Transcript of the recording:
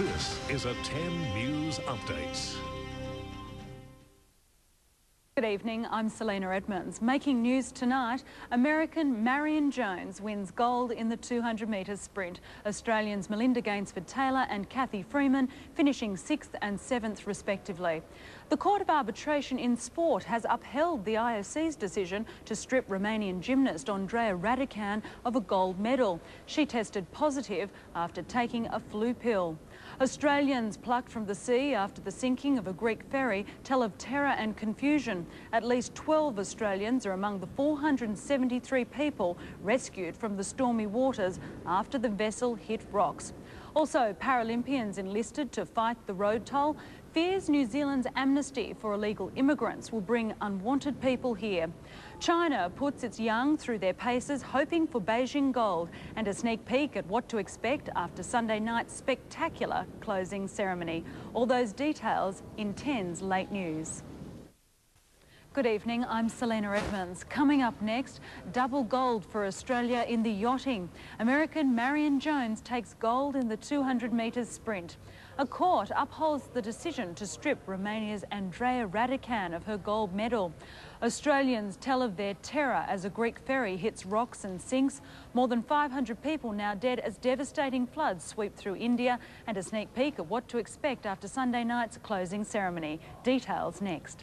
This is a 10 News Update. Good evening, I'm Selena Edmonds. Making news tonight, American Marion Jones wins gold in the 200 metres sprint. Australians Melinda Gainsford Taylor and Cathy Freeman finishing 6th and 7th respectively. The Court of Arbitration in Sport has upheld the IOC's decision to strip Romanian gymnast Andreea Raducan of a gold medal. She tested positive after taking a flu pill. Australians plucked from the sea after the sinking of a Greek ferry tell of terror and confusion. At least 12 Australians are among the 473 people rescued from the stormy waters after the vessel hit rocks. Also, Paralympians enlisted to fight the road toll fears New Zealand's amnesty for illegal immigrants will bring unwanted people here. China puts its young through their paces, hoping for Beijing gold and a sneak peek at what to expect after Sunday night's spectacular closing ceremony. All those details in 10's late news. Good evening, I'm Selena Edmonds. Coming up next, double gold for Australia in the yachting. American Marion Jones takes gold in the 200 metres sprint. A court upholds the decision to strip Romania's Andrea Raducan of her gold medal. Australians tell of their terror as a Greek ferry hits rocks and sinks. More than 500 people now dead as devastating floods sweep through India and a sneak peek at what to expect after Sunday night's closing ceremony. Details next.